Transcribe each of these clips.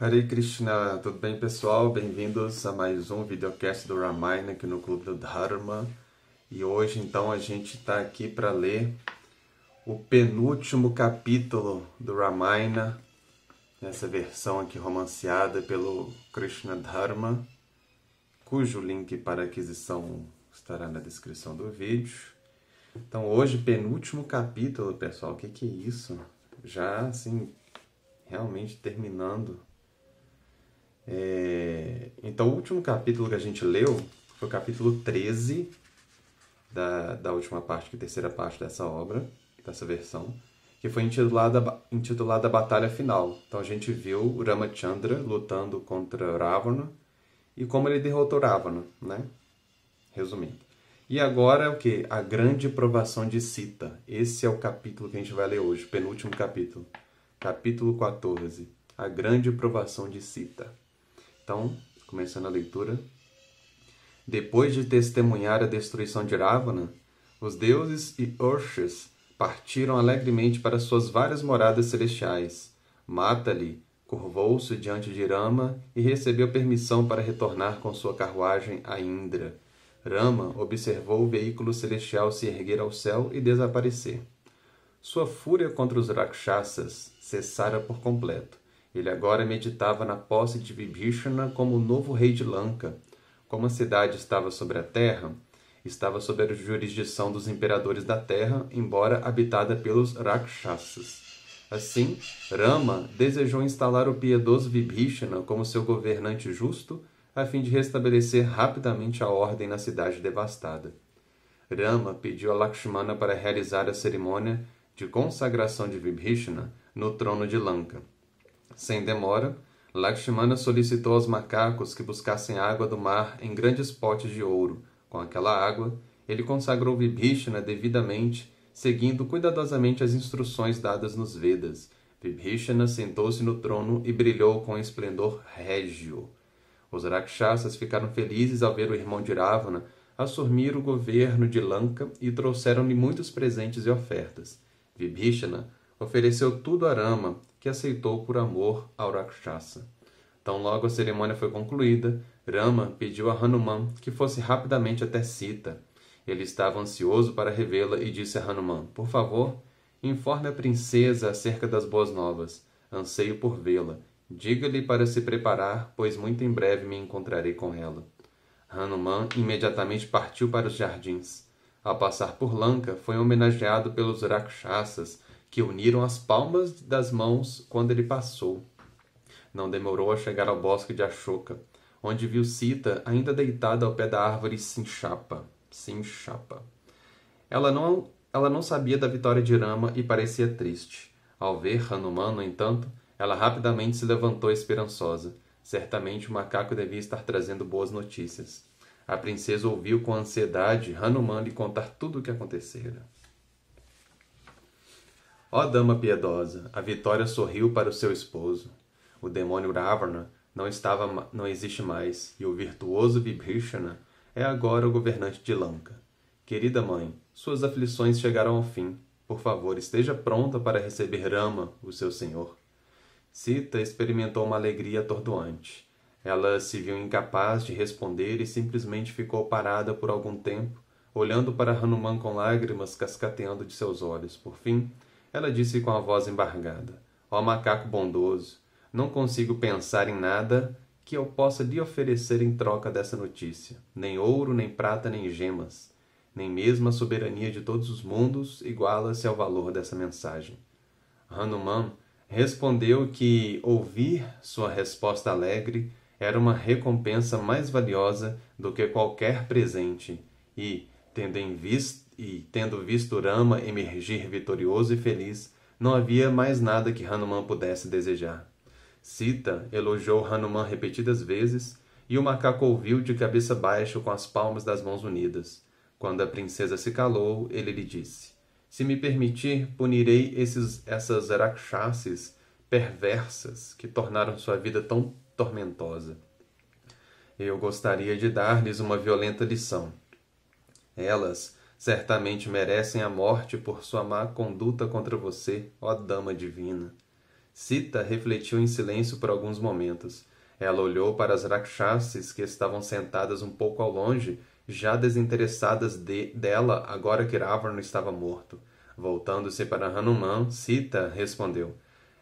Hare Krishna, tudo bem pessoal? Bem-vindos a mais um videocast do Ramayana aqui no Clube do Dharma. E hoje então a gente está aqui para ler o penúltimo capítulo do Ramayana, nessa versão aqui romanceada pelo Krishna Dharma, cujo link para aquisição estará na descrição do vídeo. Então hoje, penúltimo capítulo, pessoal, o que, que é isso? Já assim, realmente terminando. É... Então o último capítulo que a gente leu foi o capítulo 13 da, da última parte, que é a terceira parte dessa obra, dessa versão, que foi intitulada, intitulada Batalha Final. Então a gente viu Ramachandra lutando contra Ravana e como ele derrotou Ravana, né? Resumindo. E agora o que? A grande provação de Sita. Esse é o capítulo que a gente vai ler hoje, penúltimo capítulo. Capítulo 14. A grande provação de Sita. Então, começando a leitura. Depois de testemunhar a destruição de Ravana, os deuses e Urshas partiram alegremente para suas várias moradas celestiais. Matali curvou-se diante de Rama e recebeu permissão para retornar com sua carruagem a Indra Rama observou o veículo celestial se erguer ao céu e desaparecer. Sua fúria contra os Rakshasas cessara por completo. Ele agora meditava na posse de Vibhishana como o novo rei de Lanka. Como a cidade estava sobre a terra, estava sob a jurisdição dos imperadores da terra, embora habitada pelos Rakshasas. Assim, Rama desejou instalar o piedoso Vibhishana como seu governante justo a fim de restabelecer rapidamente a ordem na cidade devastada. Rama pediu a Lakshmana para realizar a cerimônia de consagração de Vibhishana no trono de Lanka. Sem demora, Lakshmana solicitou aos macacos que buscassem água do mar em grandes potes de ouro. Com aquela água, ele consagrou Vibhishana devidamente, seguindo cuidadosamente as instruções dadas nos Vedas. Vibhishana sentou-se no trono e brilhou com esplendor régio. Os Rakshasas ficaram felizes ao ver o irmão de Ravana assumir o governo de Lanka e trouxeram-lhe muitos presentes e ofertas. Vibhishana ofereceu tudo a Rama, que aceitou por amor ao Rakshasa. Tão logo a cerimônia foi concluída, Rama pediu a Hanuman que fosse rapidamente até Sita. Ele estava ansioso para revê-la e disse a Hanuman: Por favor, informe a princesa acerca das boas novas. Anseio por vê-la. Diga-lhe para se preparar, pois muito em breve me encontrarei com ela. Hanuman imediatamente partiu para os jardins. Ao passar por Lanka, foi homenageado pelos Rakshasas, que uniram as palmas das mãos quando ele passou. Não demorou a chegar ao bosque de Ashoka, onde viu Sita ainda deitada ao pé da árvore Sinchapa. Sinchapa. Ela não, ela não sabia da vitória de Rama e parecia triste. Ao ver Hanuman, no entanto, ela rapidamente se levantou esperançosa. Certamente o macaco devia estar trazendo boas notícias. A princesa ouviu com ansiedade Hanuman lhe contar tudo o que acontecera. Ó dama piedosa, a Vitória sorriu para o seu esposo. O demônio Ravana não estava, não existe mais, e o virtuoso Vibhishana é agora o governante de Lanka. Querida mãe, suas aflições chegaram ao fim. Por favor, esteja pronta para receber Rama, o seu senhor. Sita experimentou uma alegria atordoante. Ela se viu incapaz de responder e simplesmente ficou parada por algum tempo, olhando para Hanuman com lágrimas cascateando de seus olhos. Por fim, ela disse com a voz embargada: Ó oh, macaco bondoso, não consigo pensar em nada que eu possa lhe oferecer em troca dessa notícia. Nem ouro, nem prata, nem gemas. Nem mesmo a soberania de todos os mundos iguala-se ao valor dessa mensagem. Hanuman respondeu que ouvir sua resposta alegre era uma recompensa mais valiosa do que qualquer presente, e, tendo, em vist, e, tendo visto Rama emergir vitorioso e feliz, não havia mais nada que Hanuman pudesse desejar. Sita elogiou Hanuman repetidas vezes, e o macaco ouviu de cabeça baixa com as palmas das mãos unidas. Quando a princesa se calou, ele lhe disse: se me permitir, punirei esses, essas rakshasas perversas que tornaram sua vida tão tormentosa. Eu gostaria de dar-lhes uma violenta lição. Elas certamente merecem a morte por sua má conduta contra você, ó Dama Divina. Sita refletiu em silêncio por alguns momentos. Ela olhou para as rakshasas que estavam sentadas um pouco ao longe, já desinteressadas de, dela agora que Ravana estava morto. Voltando-se para Hanuman, Sita respondeu: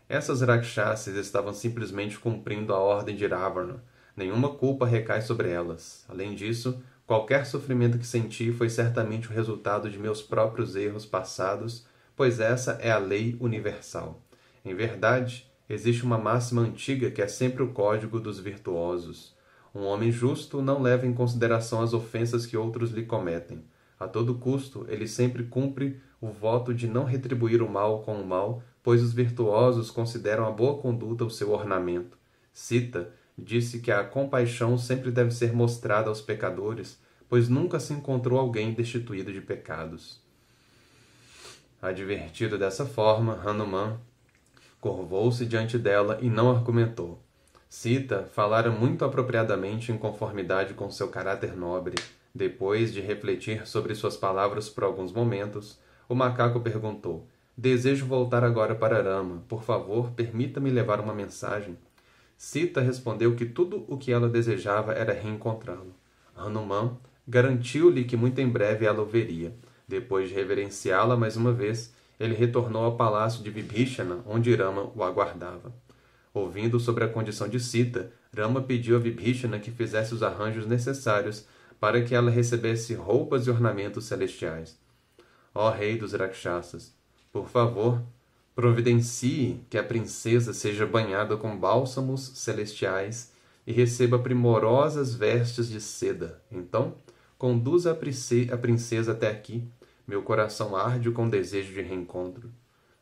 Essas rakshasas estavam simplesmente cumprindo a ordem de Ravana. Nenhuma culpa recai sobre elas. Além disso, qualquer sofrimento que senti foi certamente o resultado de meus próprios erros passados, pois essa é a lei universal. Em verdade, Existe uma máxima antiga que é sempre o código dos virtuosos. Um homem justo não leva em consideração as ofensas que outros lhe cometem. A todo custo, ele sempre cumpre o voto de não retribuir o mal com o mal, pois os virtuosos consideram a boa conduta o seu ornamento. Cita disse que a compaixão sempre deve ser mostrada aos pecadores, pois nunca se encontrou alguém destituído de pecados. Advertido dessa forma, Hanuman Curvou-se diante dela e não argumentou. Sita falara muito apropriadamente em conformidade com seu caráter nobre. Depois de refletir sobre suas palavras por alguns momentos, o macaco perguntou: Desejo voltar agora para Rama. Por favor, permita-me levar uma mensagem. Sita respondeu que tudo o que ela desejava era reencontrá-lo. Hanuman garantiu-lhe que muito em breve ela o veria. Depois de reverenciá-la mais uma vez, ele retornou ao palácio de Vibhishana, onde Rama o aguardava. Ouvindo sobre a condição de Sita, Rama pediu a Vibhishana que fizesse os arranjos necessários para que ela recebesse roupas e ornamentos celestiais. Ó rei dos Rakshasas, por favor, providencie que a princesa seja banhada com bálsamos celestiais e receba primorosas vestes de seda. Então, conduza a princesa até aqui meu coração arde com desejo de reencontro.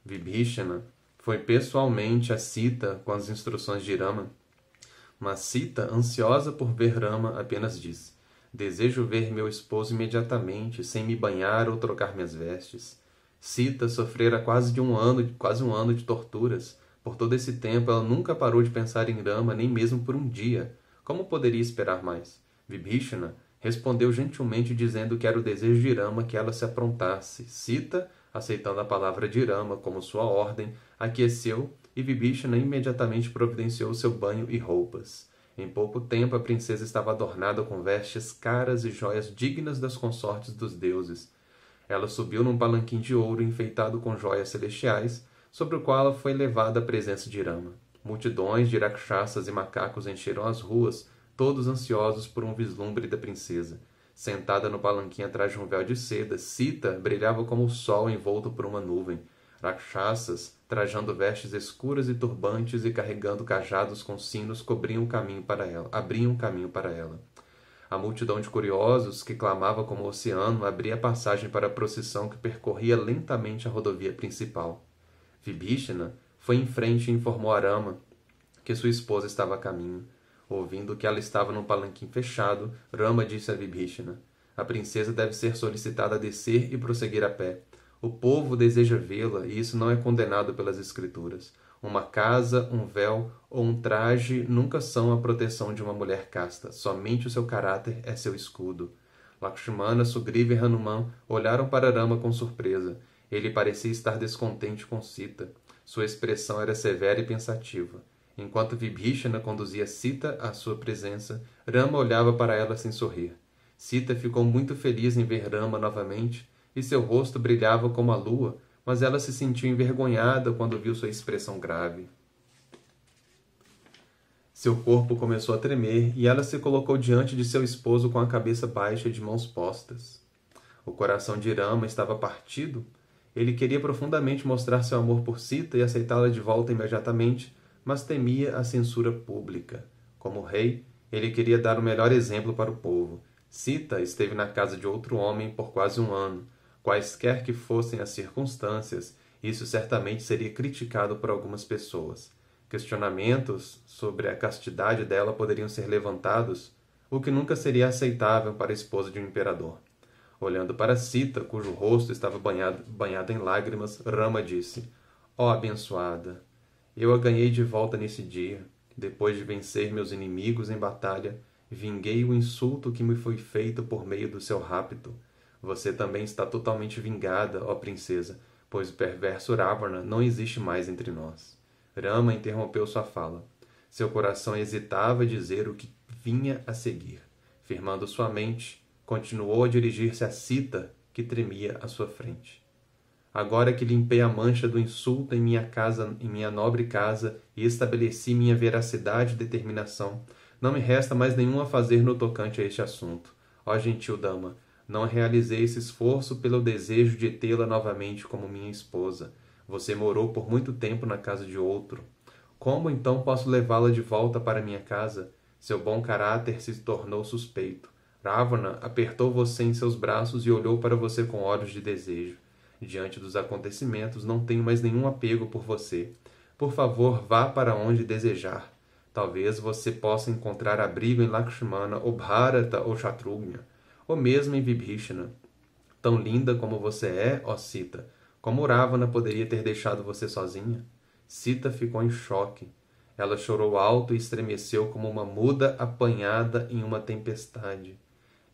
Vibhishana foi pessoalmente a Sita com as instruções de Rama. Mas Sita, ansiosa por ver Rama, apenas disse: Desejo ver meu esposo imediatamente, sem me banhar ou trocar minhas vestes. Sita sofrera quase de um ano, quase um ano de torturas. Por todo esse tempo, ela nunca parou de pensar em Rama, nem mesmo por um dia. Como poderia esperar mais? Vibhishana respondeu gentilmente dizendo que era o desejo de Irama que ela se aprontasse. Sita, aceitando a palavra de Irama como sua ordem, aqueceu e Vibhishana imediatamente providenciou seu banho e roupas. Em pouco tempo a princesa estava adornada com vestes caras e joias dignas das consortes dos deuses. Ela subiu num palanquim de ouro enfeitado com joias celestiais, sobre o qual ela foi levada à presença de Irama. Multidões de rakshasas e macacos encheram as ruas, todos ansiosos por um vislumbre da princesa. Sentada no palanquim atrás de um véu de seda, Sita brilhava como o sol envolto por uma nuvem. Rakshasas, trajando vestes escuras e turbantes e carregando cajados com sinos, cobriam o caminho para ela, abriam um caminho para ela. A multidão de curiosos, que clamava como oceano, abria passagem para a procissão que percorria lentamente a rodovia principal. Vibhishana foi em frente e informou a Rama que sua esposa estava a caminho. Ouvindo que ela estava num palanquim fechado, Rama disse a Vibhishana: A princesa deve ser solicitada a descer e prosseguir a pé. O povo deseja vê-la e isso não é condenado pelas Escrituras. Uma casa, um véu ou um traje nunca são a proteção de uma mulher casta. Somente o seu caráter é seu escudo. Lakshmana, Sugriva e Hanuman olharam para Rama com surpresa. Ele parecia estar descontente com Sita. Sua expressão era severa e pensativa. Enquanto Vibhishana conduzia Sita à sua presença, Rama olhava para ela sem sorrir. Sita ficou muito feliz em ver Rama novamente e seu rosto brilhava como a lua, mas ela se sentiu envergonhada quando viu sua expressão grave. Seu corpo começou a tremer e ela se colocou diante de seu esposo com a cabeça baixa e de mãos postas. O coração de Rama estava partido. Ele queria profundamente mostrar seu amor por Sita e aceitá-la de volta imediatamente, mas temia a censura pública. Como rei, ele queria dar o melhor exemplo para o povo. Sita esteve na casa de outro homem por quase um ano. Quaisquer que fossem as circunstâncias, isso certamente seria criticado por algumas pessoas. Questionamentos sobre a castidade dela poderiam ser levantados, o que nunca seria aceitável para a esposa de um imperador. Olhando para Sita, cujo rosto estava banhado, banhado em lágrimas, Rama disse: Ó oh, abençoada, eu a ganhei de volta nesse dia, depois de vencer meus inimigos em batalha, vinguei o insulto que me foi feito por meio do seu rapto. Você também está totalmente vingada, ó princesa, pois o perverso Ravana não existe mais entre nós. Rama interrompeu sua fala. Seu coração hesitava dizer o que vinha a seguir. Firmando sua mente, continuou a dirigir-se a Sita, que tremia à sua frente. Agora que limpei a mancha do insulto em minha casa, em minha nobre casa, e estabeleci minha veracidade e determinação, não me resta mais nenhum a fazer no tocante a este assunto. Ó gentil dama, não realizei esse esforço pelo desejo de tê-la novamente como minha esposa. Você morou por muito tempo na casa de outro. Como então posso levá-la de volta para minha casa? Seu bom caráter se tornou suspeito. Ravana apertou você em seus braços e olhou para você com olhos de desejo. Diante dos acontecimentos, não tenho mais nenhum apego por você. Por favor, vá para onde desejar. Talvez você possa encontrar abrigo em Lakshmana ou Bharata ou Shatrugna, ou mesmo em Vibhishana. Tão linda como você é, ó Sita, como Ravana poderia ter deixado você sozinha? Sita ficou em choque. Ela chorou alto e estremeceu como uma muda apanhada em uma tempestade.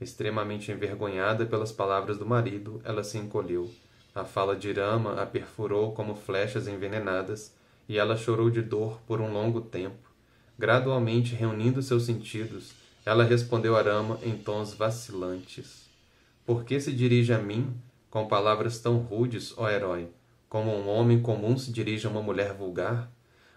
Extremamente envergonhada pelas palavras do marido, ela se encolheu. A fala de Rama a perfurou como flechas envenenadas, e ela chorou de dor por um longo tempo. Gradualmente reunindo seus sentidos, ela respondeu a Rama em tons vacilantes: Por que se dirige a mim com palavras tão rudes, ó herói, como um homem comum se dirige a uma mulher vulgar?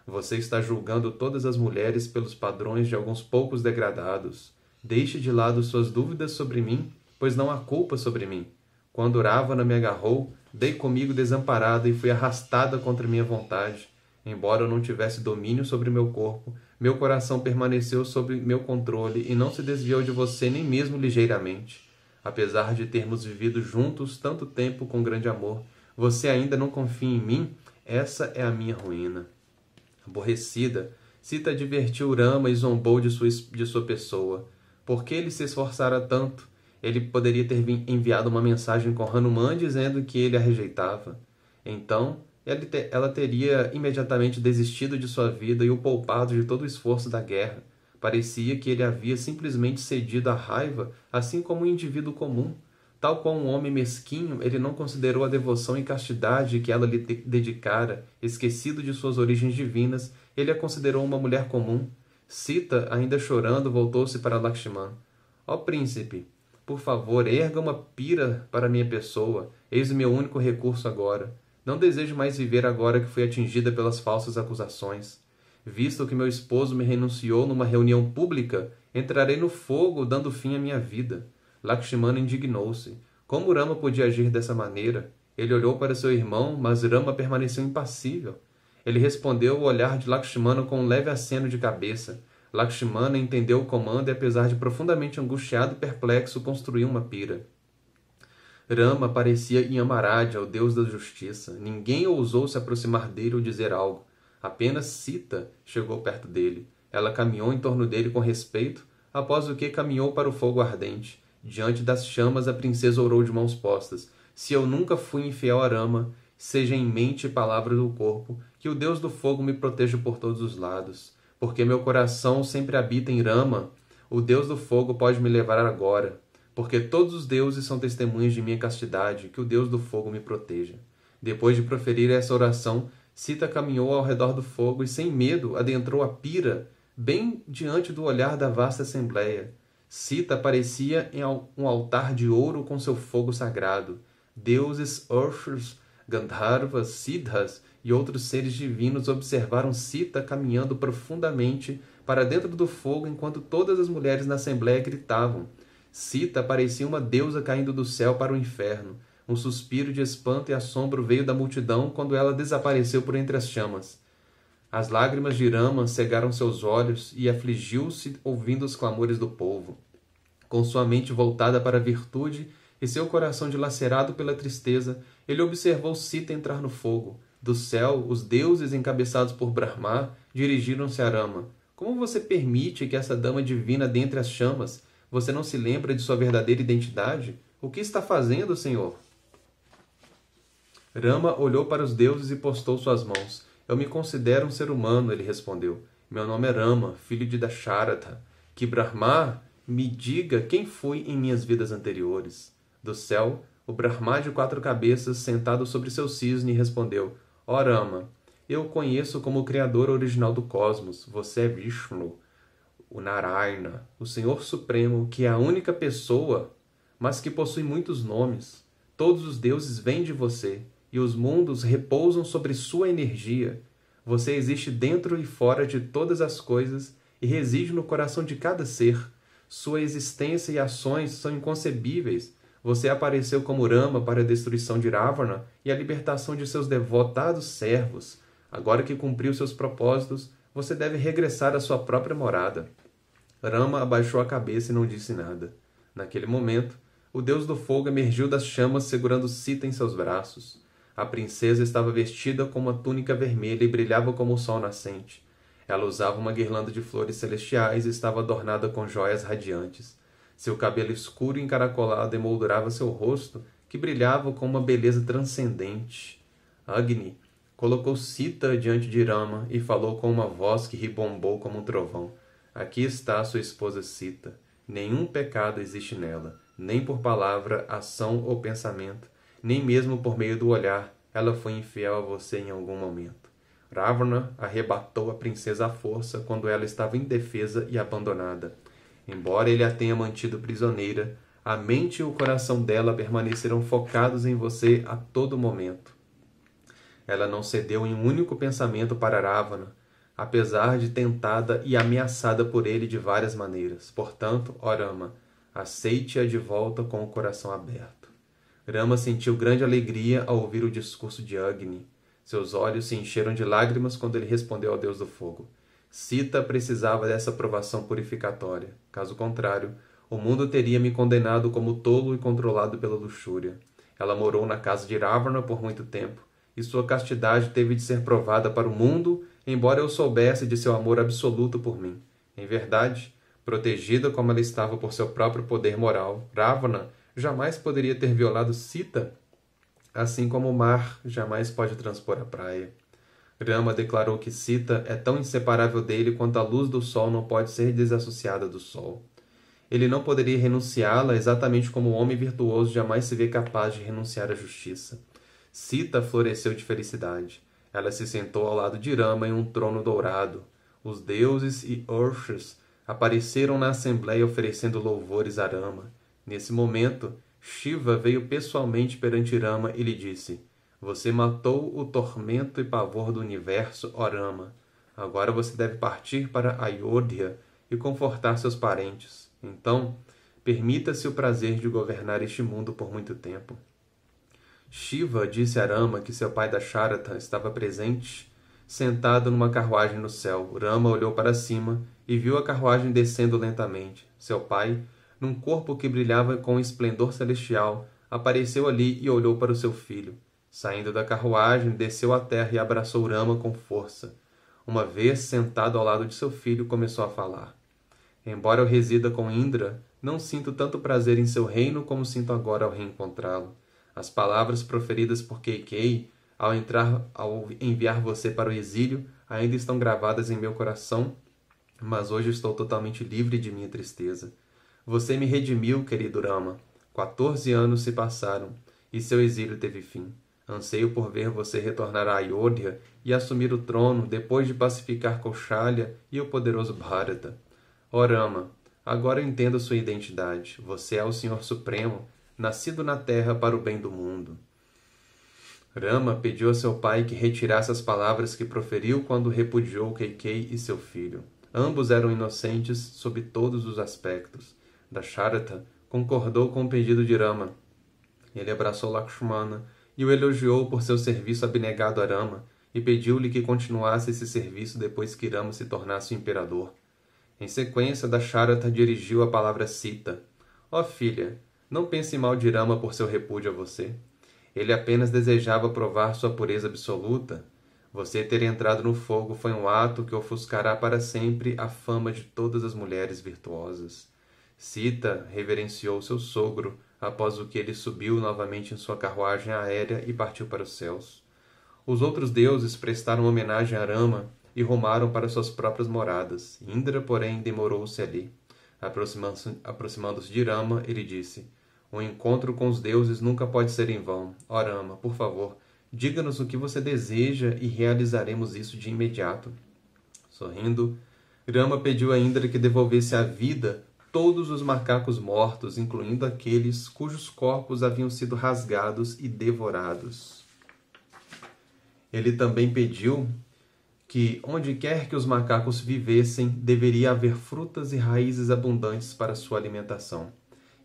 Você está julgando todas as mulheres pelos padrões de alguns poucos degradados. Deixe de lado suas dúvidas sobre mim, pois não há culpa sobre mim. Quando Ravana me agarrou, dei comigo desamparada e fui arrastada contra minha vontade. Embora eu não tivesse domínio sobre meu corpo, meu coração permaneceu sob meu controle e não se desviou de você nem mesmo ligeiramente. Apesar de termos vivido juntos tanto tempo com grande amor, você ainda não confia em mim? Essa é a minha ruína. Aborrecida, Sita advertiu Rama e zombou de sua, de sua pessoa. Por que ele se esforçara tanto? Ele poderia ter enviado uma mensagem com Hanuman dizendo que ele a rejeitava. Então, ela teria imediatamente desistido de sua vida e o poupado de todo o esforço da guerra. Parecia que ele havia simplesmente cedido à raiva, assim como um indivíduo comum. Tal qual um homem mesquinho, ele não considerou a devoção e castidade que ela lhe dedicara, esquecido de suas origens divinas, ele a considerou uma mulher comum. Sita, ainda chorando, voltou-se para Lakshman. Ó príncipe, por favor, erga uma pira para minha pessoa. Eis o meu único recurso agora. Não desejo mais viver agora que fui atingida pelas falsas acusações. Visto que meu esposo me renunciou numa reunião pública, entrarei no fogo, dando fim à minha vida. Lakshmana indignou-se. Como Rama podia agir dessa maneira? Ele olhou para seu irmão, mas Rama permaneceu impassível. Ele respondeu o olhar de Lakshmana com um leve aceno de cabeça. Lakshmana entendeu o comando e, apesar de profundamente angustiado e perplexo, construiu uma pira. Rama parecia Yamaraj, o deus da justiça. Ninguém ousou se aproximar dele ou dizer algo. Apenas Sita chegou perto dele. Ela caminhou em torno dele com respeito, após o que caminhou para o fogo ardente. Diante das chamas, a princesa orou de mãos postas. Se eu nunca fui infiel a Rama, seja em mente e palavra do corpo, que o Deus do fogo me proteja por todos os lados. Porque meu coração sempre habita em Rama, o Deus do fogo pode me levar agora. Porque todos os deuses são testemunhas de minha castidade, que o Deus do fogo me proteja. Depois de proferir essa oração, Sita caminhou ao redor do fogo e, sem medo, adentrou a pira, bem diante do olhar da vasta assembleia. Sita aparecia em um altar de ouro com seu fogo sagrado. Deuses, Urshas, Gandharvas, Siddhas e outros seres divinos observaram Sita caminhando profundamente para dentro do fogo enquanto todas as mulheres na assembleia gritavam. Sita parecia uma deusa caindo do céu para o inferno. Um suspiro de espanto e assombro veio da multidão quando ela desapareceu por entre as chamas. As lágrimas de Rama cegaram seus olhos e afligiu-se ouvindo os clamores do povo. Com sua mente voltada para a virtude e seu coração dilacerado pela tristeza, ele observou Sita entrar no fogo. Do céu, os deuses encabeçados por Brahma dirigiram-se a Rama. Como você permite que essa dama divina dentre as chamas? Você não se lembra de sua verdadeira identidade? O que está fazendo, Senhor? Rama olhou para os deuses e postou suas mãos. Eu me considero um ser humano, ele respondeu. Meu nome é Rama, filho de Dasharatha. Que Brahma me diga quem fui em minhas vidas anteriores. Do céu, o Brahma de quatro cabeças, sentado sobre seu cisne, respondeu: Ó oh, Rama, Eu o conheço como o Criador original do cosmos. Você é Vishnu, o Narayana, o Senhor Supremo, que é a única pessoa, mas que possui muitos nomes. Todos os deuses vêm de você, e os mundos repousam sobre sua energia. Você existe dentro e fora de todas as coisas e reside no coração de cada ser. Sua existência e ações são inconcebíveis. Você apareceu como Rama para a destruição de Ravana e a libertação de seus devotados servos. Agora que cumpriu seus propósitos, você deve regressar à sua própria morada. Rama abaixou a cabeça e não disse nada. Naquele momento, o deus do fogo emergiu das chamas segurando Sita em seus braços. A princesa estava vestida com uma túnica vermelha e brilhava como o sol nascente. Ela usava uma guirlanda de flores celestiais e estava adornada com joias radiantes. Seu cabelo escuro e encaracolado emoldurava seu rosto, que brilhava com uma beleza transcendente. Agni colocou Sita diante de Rama e falou com uma voz que ribombou como um trovão. Aqui está sua esposa Sita. Nenhum pecado existe nela, nem por palavra, ação ou pensamento, nem mesmo por meio do olhar, ela foi infiel a você em algum momento. Ravana arrebatou a princesa à força quando ela estava indefesa e abandonada. Embora ele a tenha mantido prisioneira, a mente e o coração dela permaneceram focados em você a todo momento. Ela não cedeu em um único pensamento para Ravana, apesar de tentada e ameaçada por ele de várias maneiras. Portanto, ó Rama, aceite-a de volta com o coração aberto. Rama sentiu grande alegria ao ouvir o discurso de Agni. Seus olhos se encheram de lágrimas quando ele respondeu ao deus do fogo. Sita precisava dessa provação purificatória. Caso contrário, o mundo teria me condenado como tolo e controlado pela luxúria. Ela morou na casa de Ravana por muito tempo, e sua castidade teve de ser provada para o mundo, embora eu soubesse de seu amor absoluto por mim. Em verdade, protegida como ela estava por seu próprio poder moral, Ravana jamais poderia ter violado Sita, assim como o mar jamais pode transpor a praia. Rama declarou que Sita é tão inseparável dele quanto a luz do sol não pode ser desassociada do sol. Ele não poderia renunciá-la exatamente como o homem virtuoso jamais se vê capaz de renunciar à justiça. Sita floresceu de felicidade. Ela se sentou ao lado de Rama em um trono dourado. Os deuses e Urshas apareceram na assembleia oferecendo louvores a Rama. Nesse momento, Shiva veio pessoalmente perante Rama e lhe disse: Você matou o tormento e pavor do universo, ó Rama. Agora você deve partir para Ayodhya e confortar seus parentes. Então, permita-se o prazer de governar este mundo por muito tempo. Shiva disse a Rama que seu pai da Sharata estava presente, sentado numa carruagem no céu. Rama olhou para cima e viu a carruagem descendo lentamente. Seu pai num corpo que brilhava com esplendor celestial, apareceu ali e olhou para o seu filho. Saindo da carruagem, desceu à terra e abraçou Rama com força. Uma vez sentado ao lado de seu filho, começou a falar. Embora eu resida com Indra, não sinto tanto prazer em seu reino como sinto agora ao reencontrá-lo. As palavras proferidas por Keikei ao entrar ao enviar você para o exílio ainda estão gravadas em meu coração, mas hoje estou totalmente livre de minha tristeza. Você me redimiu, querido Rama. Quatorze anos se passaram e seu exílio teve fim. Anseio por ver você retornar a Ayodhya e assumir o trono depois de pacificar Kaushalya e o poderoso Bharata. Ó Rama, agora entendo sua identidade. Você é o Senhor Supremo, nascido na terra para o bem do mundo. Rama pediu a seu pai que retirasse as palavras que proferiu quando repudiou Keikei e seu filho. Ambos eram inocentes sob todos os aspectos. Dasharatha concordou com o pedido de Rama. Ele abraçou Lakshmana e o elogiou por seu serviço abnegado a Rama e pediu-lhe que continuasse esse serviço depois que Rama se tornasse o imperador. Em sequência, Dasharatha dirigiu a palavra Sita. Ó oh, filha, não pense mal de Rama por seu repúdio a você. Ele apenas desejava provar sua pureza absoluta. Você ter entrado no fogo foi um ato que ofuscará para sempre a fama de todas as mulheres virtuosas. Sita reverenciou seu sogro após o que ele subiu novamente em sua carruagem aérea e partiu para os céus. Os outros deuses prestaram homenagem a Rama e rumaram para suas próprias moradas. Indra, porém, demorou-se ali. Aproximando-se aproximando de Rama, ele disse: O encontro com os deuses nunca pode ser em vão. Ó Rama, por favor, Diga-nos o que você deseja e realizaremos isso de imediato. Sorrindo, Rama pediu a Indra que devolvesse à vida todos os macacos mortos, incluindo aqueles cujos corpos haviam sido rasgados e devorados. Ele também pediu que, onde quer que os macacos vivessem, deveria haver frutas e raízes abundantes para sua alimentação.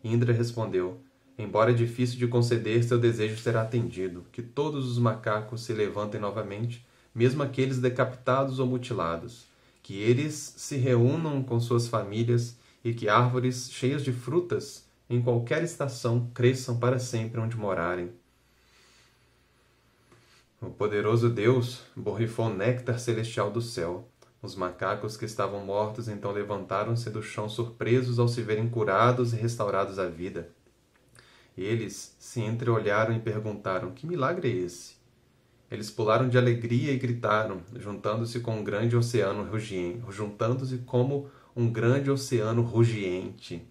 Indra respondeu: Embora difícil de conceder, seu desejo será atendido, que todos os macacos se levantem novamente, mesmo aqueles decapitados ou mutilados, que eles se reúnam com suas famílias e que árvores cheias de frutas em qualquer estação cresçam para sempre onde morarem. O poderoso Deus borrifou néctar celestial do céu. Os macacos que estavam mortos então levantaram-se do chão surpresos ao se verem curados e restaurados à vida. Eles se entreolharam e perguntaram: Que milagre é esse? Eles pularam de alegria e gritaram, juntando-se com um grande oceano rugiente, juntando-se como um grande oceano rugiente.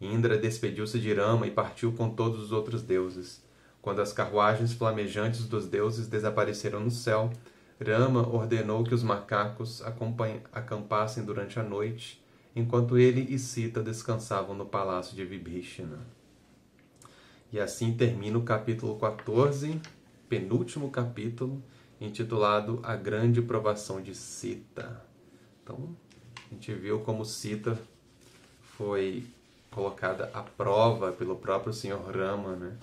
Indra despediu-se de Rama e partiu com todos os outros deuses. Quando as carruagens flamejantes dos deuses desapareceram no céu, Rama ordenou que os macacos acampassem durante a noite, enquanto ele e Sita descansavam no palácio de Vibhishana. E assim termina o capítulo 14, penúltimo capítulo, intitulado A Grande Provação de Sita. Então, a gente viu como Sita foi colocada à prova pelo próprio Senhor Rama, né?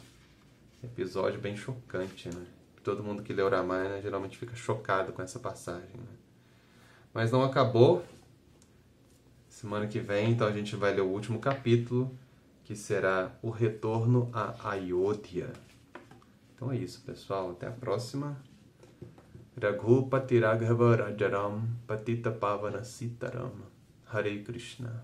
Episódio bem chocante, né? Todo mundo que o Ramayana geralmente fica chocado com essa passagem, né? Mas não acabou. Semana que vem, então a gente vai ler o último capítulo, que será o retorno a Ayodhya. Então é isso, pessoal. Até a próxima. Raghupati Raghava Rajaram Patita Pavana Sitaram Hare Krishna